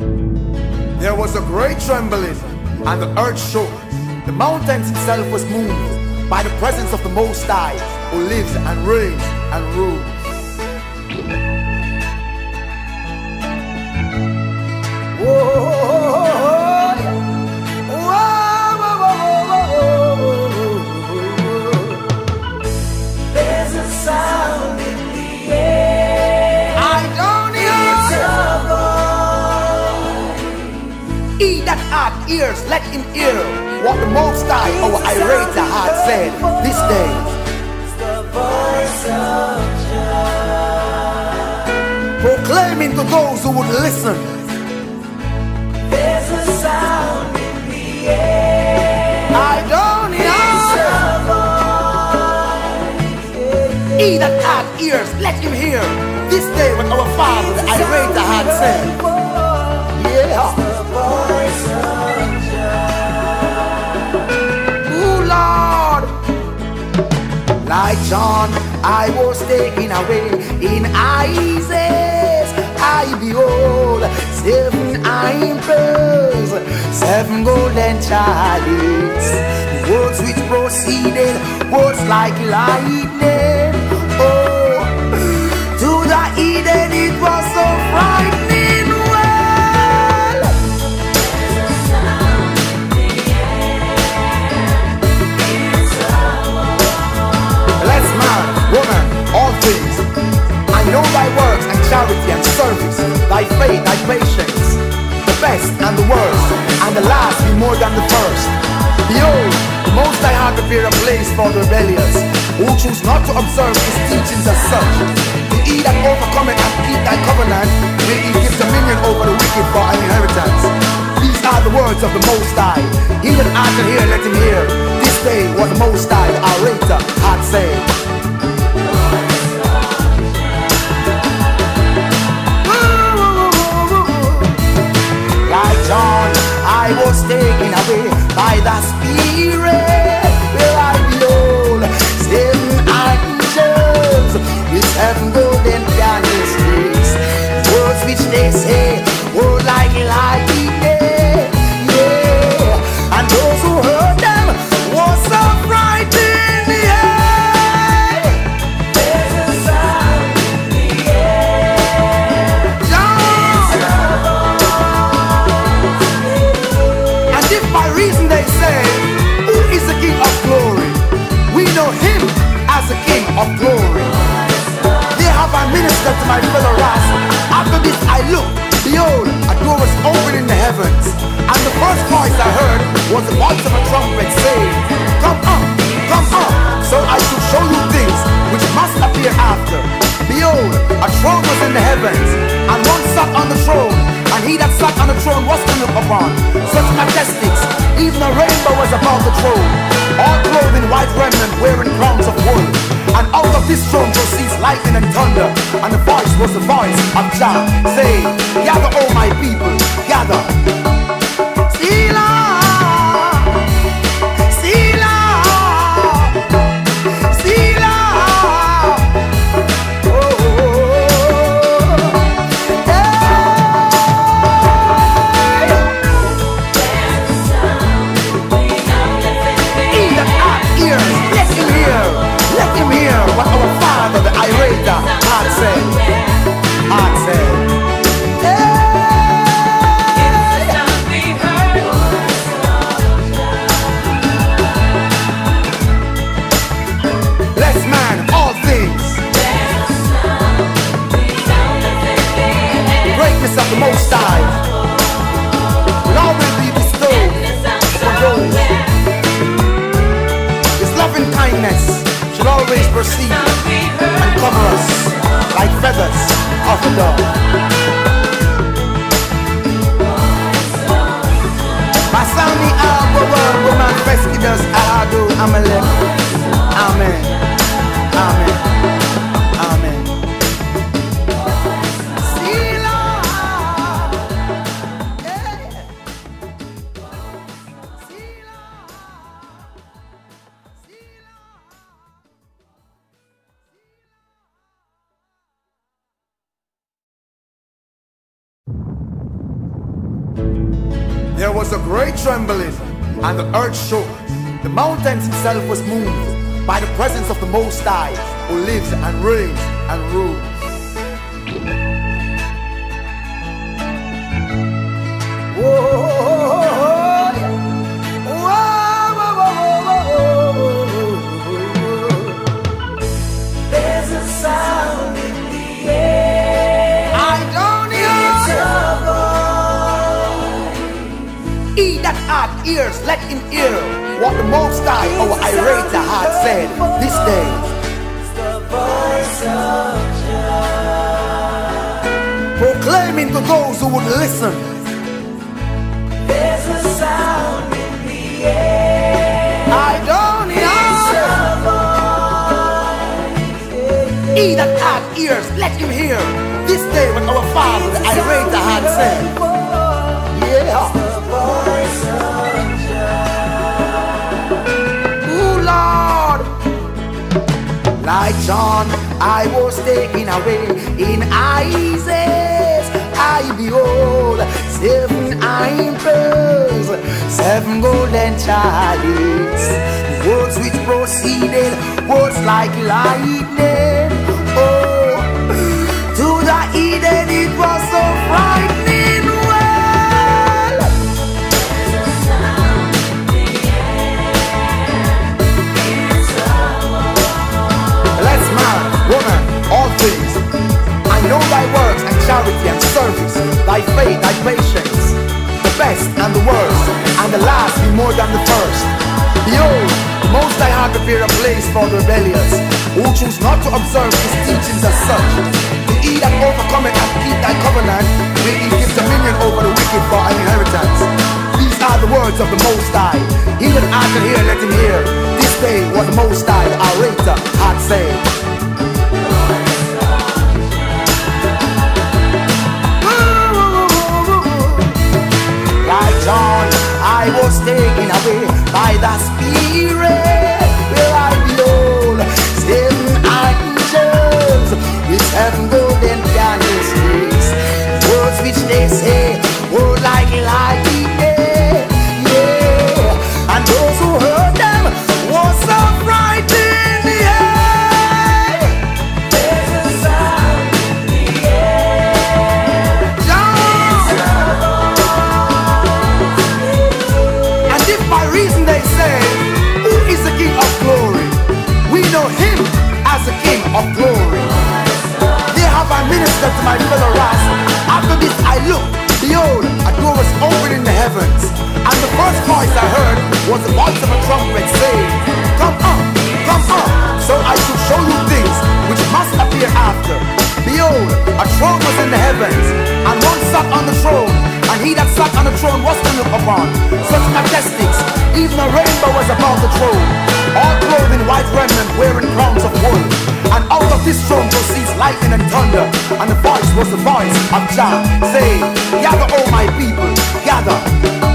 There was a great trembling, and the earth shook. The mountains itself was moved by the presence of the Most High, who lives and reigns and rules. Said this day. It's the voice of proclaiming to those who would listen. There's a sound in the air. I don't It's hear. a voice. He that hath ears, let him hear this day what our Father, the irate hath said. Yeah. Like John, I was taken away in Isaiah. I behold seven angels, seven golden chariots. Words which proceeded, words like lightning. I have a place for the rebellious, who choose not to observe his teachings as such. To he that overcometh and keep thy covenant, will he give dominion over the wicked for an inheritance. These are the words of the Most High. He that hath to hear, let him hear. This day what the Most High, our Rater, hath said. Which they say were like lightning. Yeah, and those who heard them were so frightened. Yeah, There's a sound in the air. John. And if by reason they say, Who is the King of glory? We know him as the King of glory. They have I ministered to my fellow wrath. Looked, behold, a door was opened in the heavens. And the first voice I heard was the voice of a trumpet saying, Come up, come up, so I shall show you things which must appear after. Behold, a throne was in the heavens, and one sat on the throne, and he that sat on the throne was to look upon. Such majestics, even a rainbow was above the throne, all clothed in white raiment, wearing crowns of wool. And out of this throne lightning and thunder, and the voice was the voice of Jah, saying, Gather, all my people, gather. Loving kindness should always proceed and cover us like feathers of a dove. Masami Abu Woman Feskidas Adu Amalek. There was a great trembling, and the earth shook. The mountains itself was moved by the presence of the Most High, who lives and reigns and rules. Let him hear what the Most High, our irate hath said this day. It's the voice of proclaiming to those who would listen. There's a sound in the air. I don't hear. He that hath ears, let him hear. This day what our Father, the irate hath said. Like John, I was taken away in Isaiah. I behold seven angels, seven golden chalices. Words which proceeded, words like lightning. Prepare a place for the rebellious, who choose not to observe his teachings as such. To he that overcometh and keep thy covenant, will he give dominion over the wicked for an inheritance. These are the words of the Most High. He that hath to hear, let him hear. This day what the Most High, our Rater, had said. I was taken away by the they say were like lightning. Yeah, I looked, behold, a door was opened in the heavens. And the first voice I heard was the voice of a trumpet saying, the throne was to look upon. Such majestics, even a rainbow was above the throne, all clothed in white raiment, wearing crowns of wool. And out of this throne proceeds lightning and thunder, and the voice was the voice of Jah, saying, Gather, all my people, gather.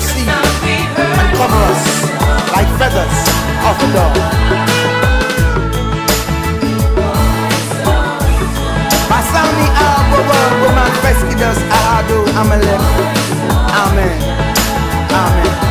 Proceed and cover us like feathers of a dove. Masami Abawa, woman, Feskidas, Ado, Amalek. Amen. Amen.